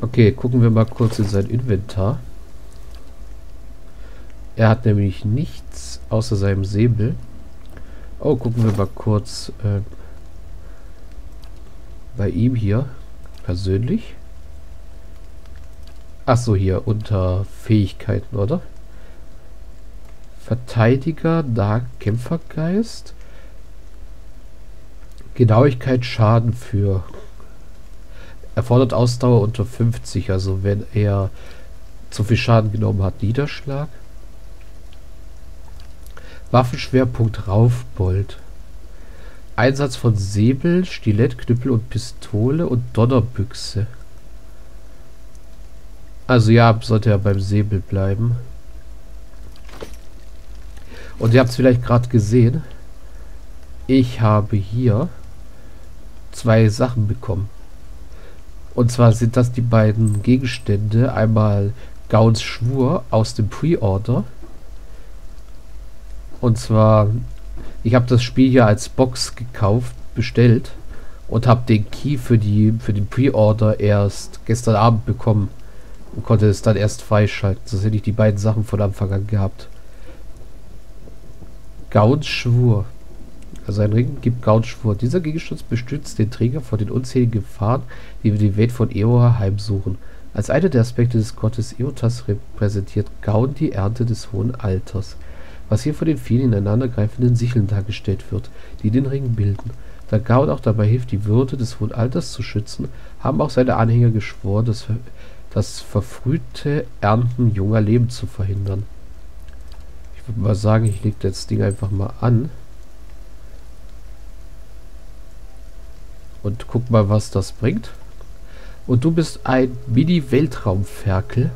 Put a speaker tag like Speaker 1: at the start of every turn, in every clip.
Speaker 1: Okay, gucken wir mal kurz in sein Inventar. Er hat nämlich nichts außer seinem Säbel. Oh, gucken wir mal kurz äh, bei ihm hier persönlich. Ach so, hier unter Fähigkeiten, oder? Verteidiger, Nahkämpfergeist. Genauigkeit, Schaden für. Erfordert Ausdauer unter 50, also wenn er zu viel Schaden genommen hat, Niederschlag. Waffenschwerpunkt Raufbold. Einsatz von Säbel, Stilett, Knüppel und Pistole und Donnerbüchse. Also ja, sollte er beim Säbel bleiben. Und ihr habt es vielleicht gerade gesehen. Ich habe hier zwei Sachen bekommen. Und zwar sind das die beiden Gegenstände. Einmal Gauns Schwur aus dem Pre-Order und zwar, ich habe das Spiel hier als Box gekauft, bestellt und habe den Key für die für den Pre-Order erst gestern Abend bekommen und konnte es dann erst freischalten. So hätte ich die beiden Sachen von Anfang an gehabt. Gauns Schwur. Also ein Ring gibt Gauns Schwur. Dieser Gegenstand bestützt den Träger vor den unzähligen Gefahren, die wir die Welt von Eoha heimsuchen. Als einer der Aspekte des Gottes Eotas repräsentiert Gaun die Ernte des hohen Alters was hier von den vielen ineinandergreifenden Sicheln dargestellt wird, die den Ring bilden. Da Gaud auch dabei hilft, die Würde des hohen Alters zu schützen, haben auch seine Anhänger geschworen, das, das verfrühte Ernten junger Leben zu verhindern. Ich würde mal sagen, ich lege das Ding einfach mal an. Und guck mal, was das bringt. Und du bist ein Mini-Weltraumferkel.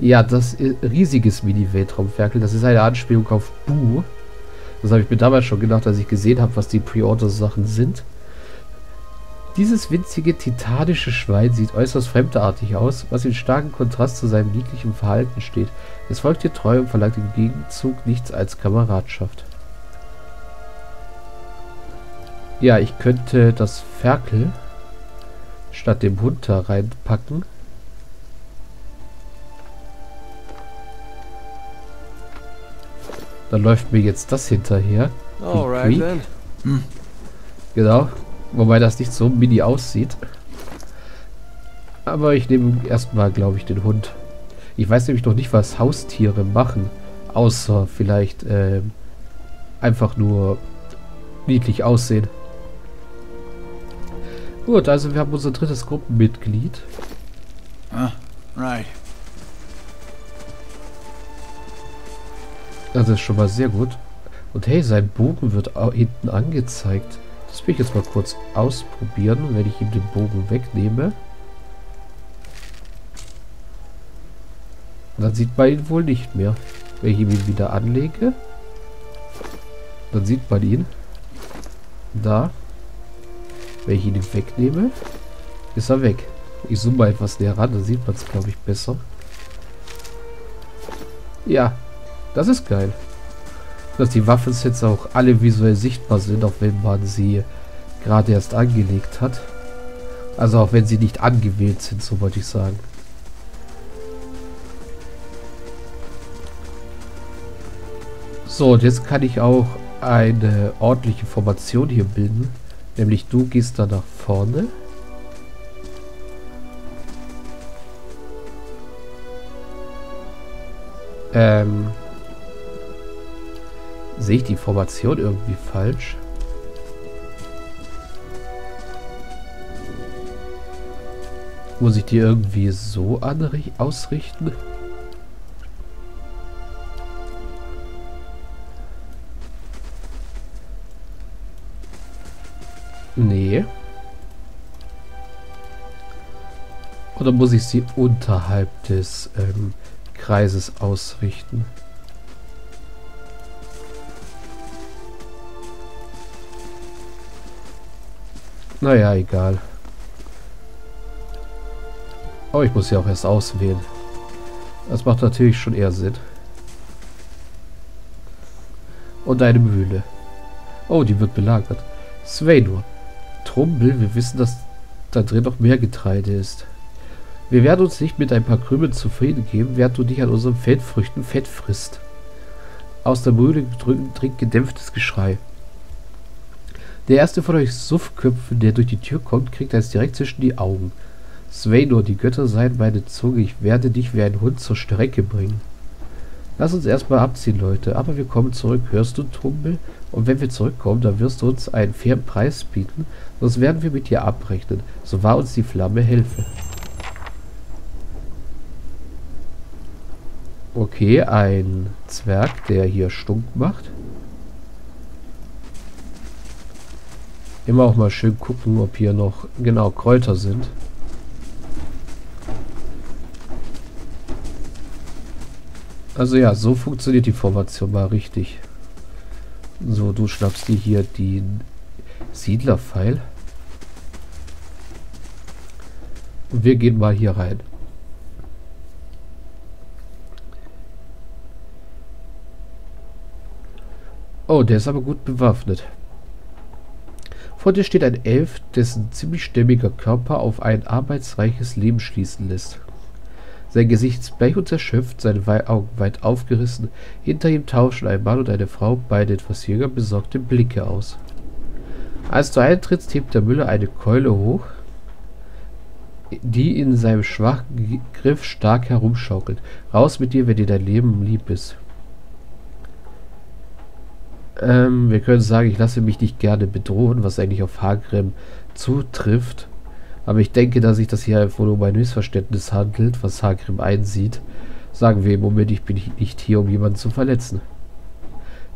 Speaker 1: Ja, das ist riesiges Mini-Weltraumferkel. Das ist eine Anspielung auf Bu. Das habe ich mir damals schon gedacht, als ich gesehen habe, was die Pre-Order-Sachen sind. Dieses winzige titanische Schwein sieht äußerst fremdartig aus, was in starkem Kontrast zu seinem niedlichen Verhalten steht. Es folgt dir treu und verlangt im Gegenzug nichts als Kameradschaft. Ja, ich könnte das Ferkel statt dem Hund da reinpacken. Dann läuft mir jetzt das hinterher. Alright then. Hm. Genau. Wobei das nicht so mini aussieht. Aber ich nehme erstmal, glaube ich, den Hund. Ich weiß nämlich noch nicht, was Haustiere machen. Außer vielleicht äh, einfach nur niedlich aussehen. Gut, also wir haben unser drittes Gruppenmitglied. Ah, right. Das ist schon mal sehr gut. Und hey, sein Bogen wird auch hinten angezeigt. Das will ich jetzt mal kurz ausprobieren, wenn ich ihm den Bogen wegnehme. Dann sieht man ihn wohl nicht mehr. Wenn ich ihn wieder anlege, dann sieht man ihn. Da. Wenn ich ihn wegnehme, ist er weg. Ich zoome mal etwas näher ran, dann sieht man es, glaube ich, besser. Ja, das ist geil. Dass die Waffen jetzt auch alle visuell sichtbar sind, auch wenn man sie gerade erst angelegt hat. Also auch wenn sie nicht angewählt sind, so wollte ich sagen. So, und jetzt kann ich auch eine ordentliche Formation hier bilden. Nämlich du gehst da nach vorne. Ähm, Sehe ich die Formation irgendwie falsch? Muss ich die irgendwie so ausrichten? Nee. Oder muss ich sie unterhalb des ähm, Kreises ausrichten? Naja, egal. Oh, ich muss ja auch erst auswählen. Das macht natürlich schon eher Sinn. Und eine Mühle. Oh, die wird belagert. Svenur. Trumbel, wir wissen, dass da drin noch mehr Getreide ist. Wir werden uns nicht mit ein paar Krümeln zufrieden geben, während du dich an unseren Feldfrüchten fett frisst. Aus der Mühle dringt gedämpftes Geschrei. Der erste von euch Suffköpfen, der durch die Tür kommt, kriegt eins direkt zwischen die Augen. Svenor, die Götter seien meine Zunge, ich werde dich wie ein Hund zur Strecke bringen. Lass uns erstmal abziehen, Leute, aber wir kommen zurück, hörst du, Trumpel? Und wenn wir zurückkommen, dann wirst du uns einen fairen Preis bieten, sonst werden wir mit dir abrechnen, so wahr uns die Flamme helfe. Okay, ein Zwerg, der hier Stunk macht. Immer auch mal schön gucken, ob hier noch genau Kräuter sind. Also ja, so funktioniert die Formation mal richtig. So, du schnappst dir hier den Siedlerpfeil. Und wir gehen mal hier rein. Oh, der ist aber gut bewaffnet. Vor dir steht ein Elf, dessen ziemlich stämmiger Körper auf ein arbeitsreiches Leben schließen lässt. Sein Gesicht ist bleich und erschöpft, seine Augen weit aufgerissen. Hinter ihm tauschen ein Mann und eine Frau beide etwas jünger besorgte Blicke aus. Als du eintrittst, hebt der Müller eine Keule hoch, die in seinem schwachen Griff stark herumschaukelt. Raus mit dir, wenn dir dein Leben lieb ist. Ähm, wir können sagen, ich lasse mich nicht gerne bedrohen, was eigentlich auf Hagrem zutrifft. Aber ich denke, dass sich das hier nur um ein Missverständnis handelt, was Hagrem einsieht. Sagen wir im Moment, ich bin nicht hier, um jemanden zu verletzen.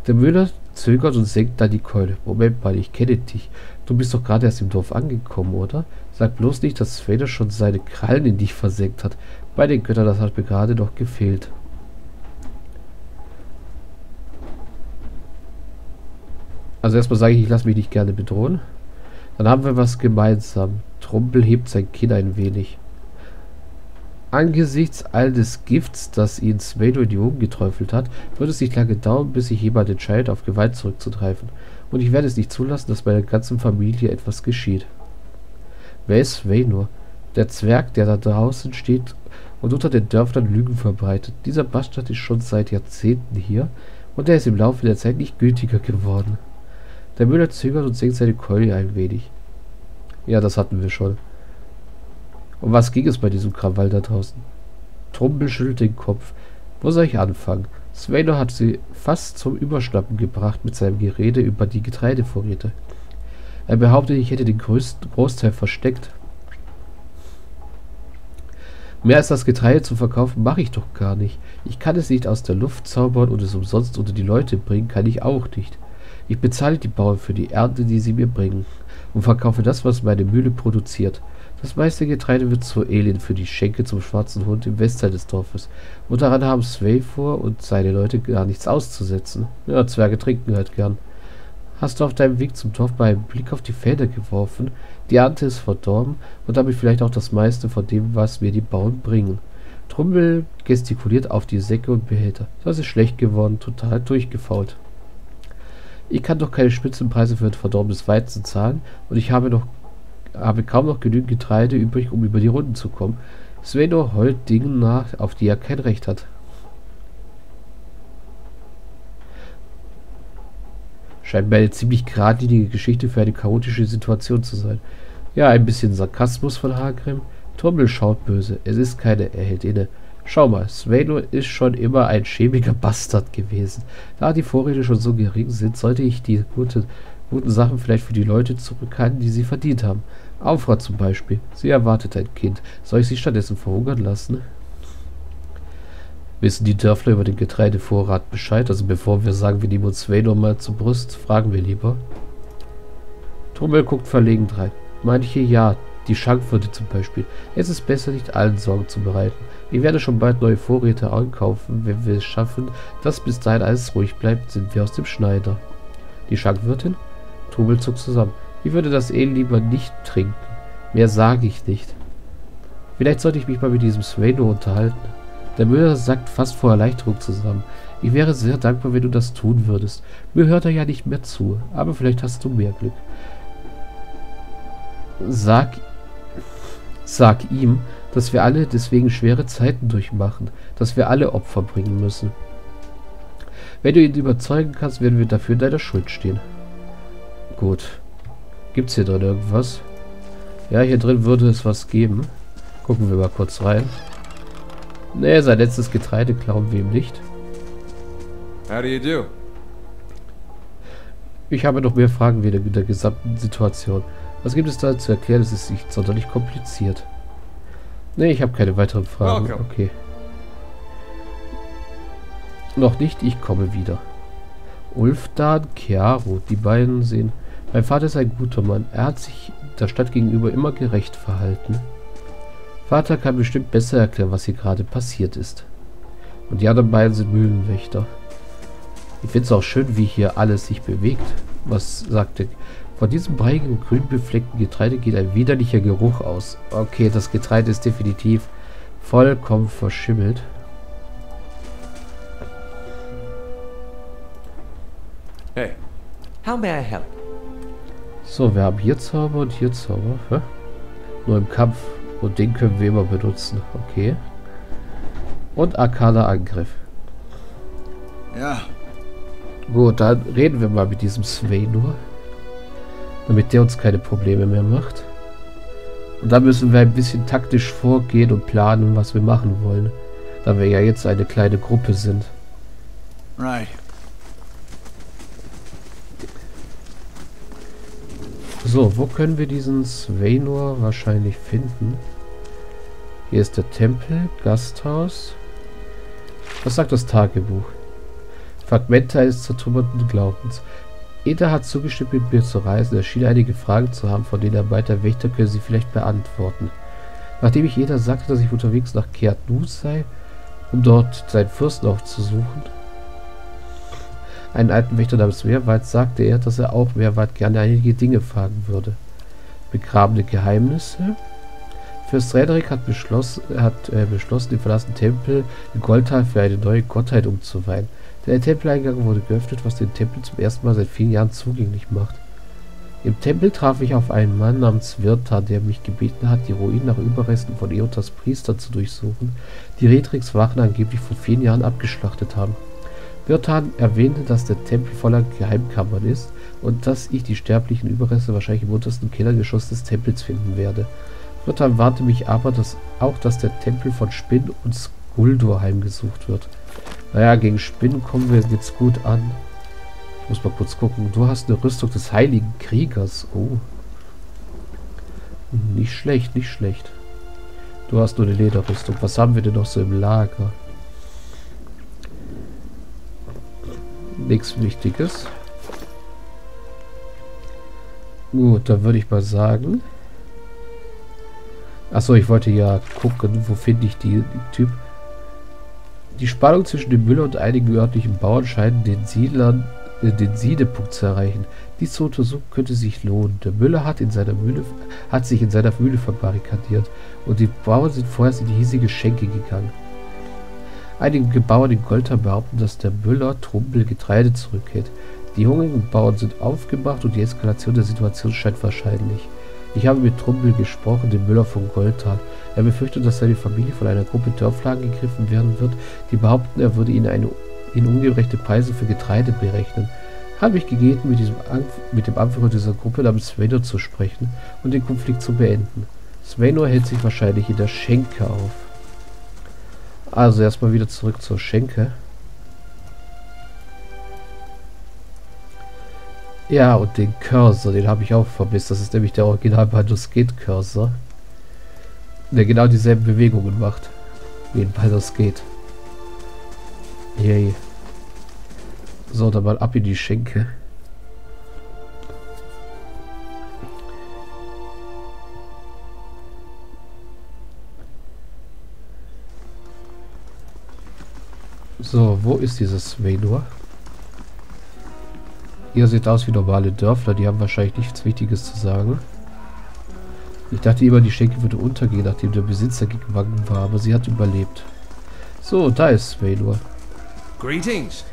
Speaker 1: Der Müller zögert und senkt dann die Keule. Moment mal, ich kenne dich. Du bist doch gerade erst im Dorf angekommen, oder? Sag bloß nicht, dass Vader schon seine Krallen in dich versenkt hat. Bei den Göttern, das hat mir gerade noch gefehlt. Also erstmal sage ich, ich lasse mich nicht gerne bedrohen. Dann haben wir was gemeinsam. Trumpel hebt sein Kinn ein wenig. Angesichts all des Gifts, das ihn Smado in die Augen geträufelt hat, wird es nicht lange dauern, bis sich jemand entscheidet, auf Gewalt zurückzugreifen. Und ich werde es nicht zulassen, dass meiner ganzen Familie etwas geschieht. Wer ist Svenor? Der Zwerg, der da draußen steht und unter den Dörfern Lügen verbreitet. Dieser Bastard ist schon seit Jahrzehnten hier und er ist im Laufe der Zeit nicht gültiger geworden. Der Müller zögert und senkt seine Keule ein wenig. Ja, das hatten wir schon. Um was ging es bei diesem Krawall da draußen? Trumpel schüttelt den Kopf. Wo soll ich anfangen? Sveno hat sie fast zum Überschnappen gebracht mit seinem Gerede über die Getreidevorräte. Er behauptet, ich hätte den größten Großteil versteckt. Mehr als das Getreide zu verkaufen mache ich doch gar nicht. Ich kann es nicht aus der Luft zaubern und es umsonst unter die Leute bringen, kann ich auch nicht. Ich bezahle die Bauern für die Ernte, die sie mir bringen, und verkaufe das, was meine Mühle produziert. Das meiste Getreide wird zu Elend für die Schenke zum schwarzen Hund im Westteil des Dorfes. Und daran haben Sveifor und seine Leute gar nichts auszusetzen. Ja, Zwerge trinken halt gern. Hast du auf deinem Weg zum Dorf mal einen Blick auf die Felder geworfen? Die Ernte ist verdorben und damit vielleicht auch das meiste von dem, was mir die Bauern bringen. Trummel gestikuliert auf die Säcke und Behälter. Das ist schlecht geworden, total durchgefault. Ich kann doch keine Spitzenpreise für ein verdorbenes Weizen zahlen und ich habe noch habe kaum noch genügend Getreide übrig, um über die Runden zu kommen. Sveno heult Dingen nach, auf die er kein Recht hat. Scheint mir eine ziemlich geradlinige Geschichte für eine chaotische Situation zu sein. Ja, ein bisschen Sarkasmus von Hagrim. Trommel schaut böse. Es ist keine, er hält inne. Schau mal, Sveno ist schon immer ein schäbiger Bastard gewesen. Da die Vorräte schon so gering sind, sollte ich die gute, guten Sachen vielleicht für die Leute zurückhalten, die sie verdient haben. Aufra zum Beispiel. Sie erwartet ein Kind. Soll ich sie stattdessen verhungern lassen? Wissen die Dörfler über den Getreidevorrat Bescheid? Also bevor wir sagen, wir nehmen uns Sveno mal zur Brust, fragen wir lieber. Trummel guckt verlegen rein. Manche ja, die Schankwürde zum Beispiel. Es ist besser, nicht allen Sorgen zu bereiten. Ich werde schon bald neue Vorräte einkaufen. Wenn wir es schaffen, dass bis dahin alles ruhig bleibt, sind wir aus dem Schneider. Die Schankwirtin? Trubel zuckt zusammen. Ich würde das eh lieber nicht trinken. Mehr sage ich nicht. Vielleicht sollte ich mich mal mit diesem Sveno unterhalten. Der Müller sackt fast vor Erleichterung zusammen. Ich wäre sehr dankbar, wenn du das tun würdest. Mir hört er ja nicht mehr zu, aber vielleicht hast du mehr Glück. Sag, sag ihm, dass wir alle deswegen schwere Zeiten durchmachen, dass wir alle Opfer bringen müssen. Wenn du ihn überzeugen kannst, werden wir dafür in deiner Schuld stehen. Gut. Gibt's hier drin irgendwas? Ja, hier drin würde es was geben. Gucken wir mal kurz rein. Nee, sein letztes Getreide glauben wir ihm nicht.
Speaker 2: How do you do?
Speaker 1: Ich habe noch mehr Fragen wegen der gesamten Situation. Was gibt es da zu erklären? Es ist nicht sonderlich kompliziert. Nee, ich habe keine weiteren Fragen.
Speaker 2: Welcome.
Speaker 1: Okay. Noch nicht, ich komme wieder. Ulfdan, Chiaro, die beiden sehen... Mein Vater ist ein guter Mann. Er hat sich der Stadt gegenüber immer gerecht verhalten. Vater kann bestimmt besser erklären, was hier gerade passiert ist. Und die anderen beiden sind Mühlenwächter. Ich finde es auch schön, wie hier alles sich bewegt. Was sagt der... Von diesem breiigen, grün befleckten Getreide geht ein widerlicher Geruch aus. Okay, das Getreide ist definitiv vollkommen verschimmelt.
Speaker 2: Hey,
Speaker 3: How may I help?
Speaker 1: So, wir haben hier Zauber und hier Zauber. Hä? Nur im Kampf. Und den können wir immer benutzen. Okay. Und arkaner Angriff.
Speaker 2: ja,
Speaker 1: Gut, dann reden wir mal mit diesem Svenur. Damit der uns keine Probleme mehr macht. Und dann müssen wir ein bisschen taktisch vorgehen und planen, was wir machen wollen. Da wir ja jetzt eine kleine Gruppe sind.
Speaker 2: right.
Speaker 1: So, wo können wir diesen Svenur wahrscheinlich finden? Hier ist der Tempel, Gasthaus. Was sagt das Tagebuch? Fragmente eines zertrümmerten Glaubens. Eda hat zugestimmt, mit mir zu reisen. Er schien einige Fragen zu haben, von denen er meint, der Wächter könne sie vielleicht beantworten. Nachdem ich Eda sagte, dass ich unterwegs nach Keat Nus sei, um dort seinen Fürsten aufzusuchen, einen alten Wächter namens Meerwald, sagte er, dass er auch Meerwald gerne einige Dinge fragen würde. Begrabene Geheimnisse? Fürst Frederik hat, beschlossen, hat äh, beschlossen, den verlassenen Tempel in Goldtal für eine neue Gottheit umzuweihen. Der Tempeleingang wurde geöffnet, was den Tempel zum ersten Mal seit vielen Jahren zugänglich macht. Im Tempel traf ich auf einen Mann namens Wirta, der mich gebeten hat, die Ruinen nach Überresten von Eotas Priestern zu durchsuchen, die Redricks Wachen angeblich vor vielen Jahren abgeschlachtet haben. Wirtan erwähnte, dass der Tempel voller Geheimkammern ist und dass ich die sterblichen Überreste wahrscheinlich im untersten Kellergeschoss des Tempels finden werde. Wirtan warnte mich aber, dass auch, dass der Tempel von Spinn und Skuldur heimgesucht wird. Naja, gegen Spinnen kommen wir jetzt gut an. Ich muss mal kurz gucken. Du hast eine Rüstung des Heiligen Kriegers. Oh. Nicht schlecht, nicht schlecht. Du hast nur eine Lederrüstung. Was haben wir denn noch so im Lager? Nichts Wichtiges. Gut, dann würde ich mal sagen. Achso, ich wollte ja gucken, wo finde ich die, die Typ. Die Spannung zwischen dem Müller und einigen örtlichen Bauern scheinen den Siedlern äh, den Siedepunkt zu erreichen. Dies zu untersuchen könnte sich lohnen. Der Müller hat, in seiner Mühle, hat sich in seiner Mühle verbarrikadiert und die Bauern sind vorerst in die hiesige Schenke gegangen. Einige Bauern in Golter behaupten, dass der Müller Trumpel Getreide zurückhält. Die hungrigen Bauern sind aufgemacht und die Eskalation der Situation scheint wahrscheinlich. Ich habe mit Trumpel gesprochen, dem Müller von Goldtal. Er befürchtet, dass seine Familie von einer Gruppe Dörfler angegriffen werden wird, die behaupten, er würde ihnen eine in ungerechte Preise für Getreide berechnen. Habe ich gegeben, mit, mit dem Anführer dieser Gruppe namens Svenor zu sprechen und den Konflikt zu beenden. Svenor hält sich wahrscheinlich in der Schenke auf. Also erstmal wieder zurück zur Schenke. Ja, und den Cursor, den habe ich auch vermisst. Das ist nämlich der Original Baldur's Gate Cursor. Der genau dieselben Bewegungen macht. Wie in Baldur's Gate. Yay. So, dann mal ab in die Schenke. So, wo ist dieses Svenor? Ihr seht aus wie normale Dörfler, die haben wahrscheinlich nichts Wichtiges zu sagen. Ich dachte immer, die Schenke würde untergehen, nachdem der Besitzer gegangen war, aber sie hat überlebt. So, da ist Svenor.
Speaker 2: Greetings.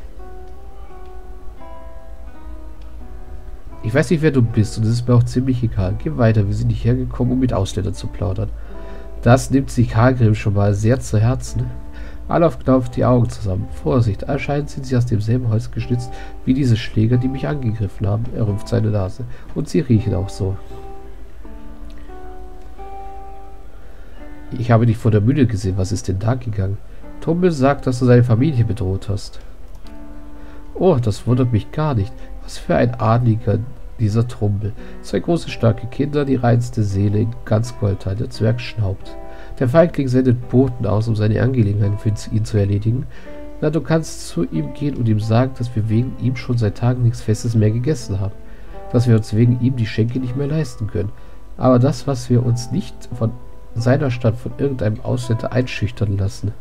Speaker 1: Ich weiß nicht, wer du bist und es ist mir auch ziemlich egal. Geh weiter, wir sind nicht hergekommen, um mit Ausländern zu plaudern. Das nimmt sich Hagrim schon mal sehr zu Herzen. Alaf knauft die Augen zusammen. Vorsicht, anscheinend sind sie aus demselben Holz geschnitzt wie diese Schläger, die mich angegriffen haben. Er rümpft seine Nase. Und sie riechen auch so. Ich habe dich vor der Mühle gesehen. Was ist denn da gegangen? Tummel sagt, dass du seine Familie bedroht hast. Oh, das wundert mich gar nicht. Was für ein Adliger dieser Trumpel. Zwei große, starke Kinder, die reinste Seele in ganz Goldteil. Der Zwerg schnaubt. Der Feigling sendet Boten aus, um seine Angelegenheiten für ihn zu erledigen. Na, du kannst zu ihm gehen und ihm sagen, dass wir wegen ihm schon seit Tagen nichts Festes mehr gegessen haben. Dass wir uns wegen ihm die Schenke nicht mehr leisten können. Aber das, was wir uns nicht von seiner Stadt von irgendeinem Ausländer einschüchtern lassen.